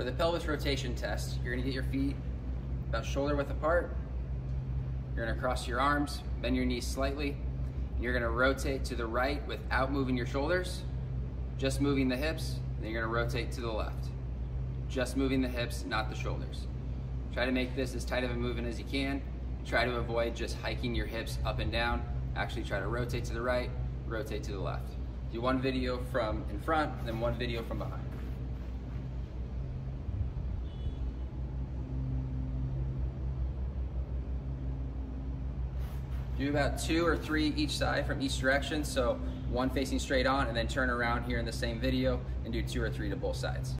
For the pelvis rotation test, you're gonna get your feet about shoulder width apart. You're gonna cross your arms, bend your knees slightly. And you're gonna rotate to the right without moving your shoulders, just moving the hips. Then you're gonna rotate to the left. Just moving the hips, not the shoulders. Try to make this as tight of a movement as you can. Try to avoid just hiking your hips up and down. Actually try to rotate to the right, rotate to the left. Do one video from in front, then one video from behind. Do about two or three each side from each direction. So one facing straight on and then turn around here in the same video and do two or three to both sides.